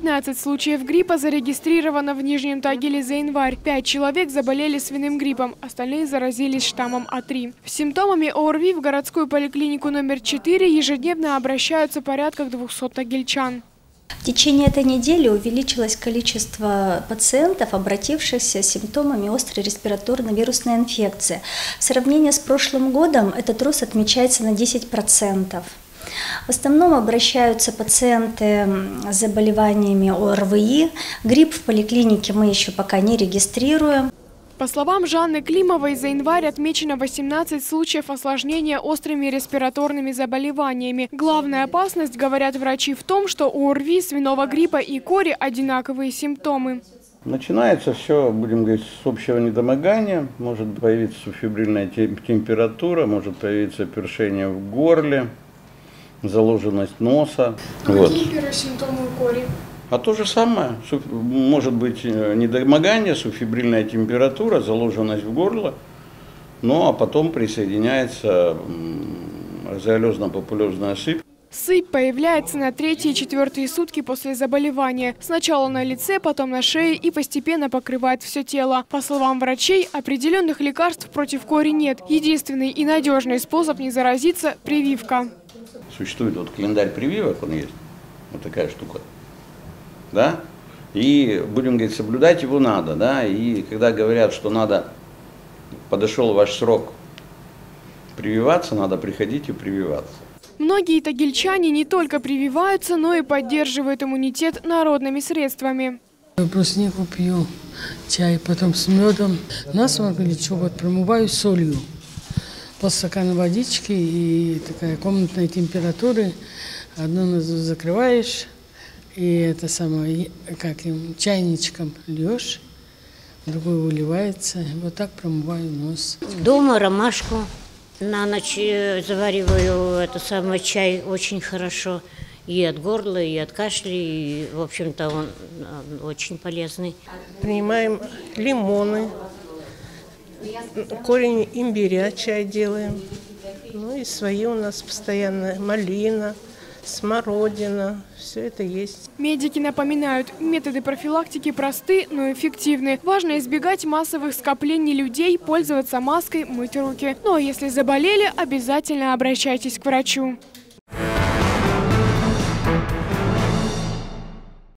15 случаев гриппа зарегистрировано в Нижнем Тагиле за январь. Пять человек заболели свиным гриппом, остальные заразились штаммом А3. С симптомами ОРВИ в городскую поликлинику номер 4 ежедневно обращаются порядка 200 тагильчан. В течение этой недели увеличилось количество пациентов, обратившихся с симптомами острой респираторной вирусной инфекции. В сравнении с прошлым годом этот рост отмечается на 10%. В основном обращаются пациенты с заболеваниями ОРВИ. Грипп в поликлинике мы еще пока не регистрируем. По словам Жанны Климовой, за январь отмечено 18 случаев осложнения острыми респираторными заболеваниями. Главная опасность, говорят врачи, в том, что у ОРВИ, свиного гриппа и кори одинаковые симптомы. Начинается все, будем говорить, с общего недомогания. Может появиться субфибрильная температура, может появиться першение в горле, заложенность носа. А вот. какие первые симптомы у кори? А то же самое, может быть э, недомогание, субфибрильная температура, заложенность в горло, ну а потом присоединяется разолезно-популезная сыпь. Сыпь появляется на третьи и четвертые сутки после заболевания. Сначала на лице, потом на шее и постепенно покрывает все тело. По словам врачей, определенных лекарств против кори нет. Единственный и надежный способ не заразиться – прививка. Существует вот календарь прививок, он есть, вот такая штука да, и, будем говорить, соблюдать его надо, да, и когда говорят, что надо, подошел ваш срок прививаться, надо приходить и прививаться. Многие тагильчане не только прививаются, но и поддерживают иммунитет народными средствами. Я Бруснику пью чай, потом с медом. Насморк или что, вот промываю солью. Полстакана водички и такая комнатная температуры. Одну закрываешь, и это самое, как им, чайничком льешь, другой выливается. Вот так промываю нос. Дома ромашку на ночь э, завариваю это самый чай очень хорошо. И от горла, и от кашля, и, в общем-то, он очень полезный. Принимаем лимоны, корень имбиря чай делаем. Ну и свои у нас постоянно малина – смородина, все это есть. Медики напоминают, методы профилактики просты, но эффективны. Важно избегать массовых скоплений людей, пользоваться маской, мыть руки. Ну а если заболели, обязательно обращайтесь к врачу.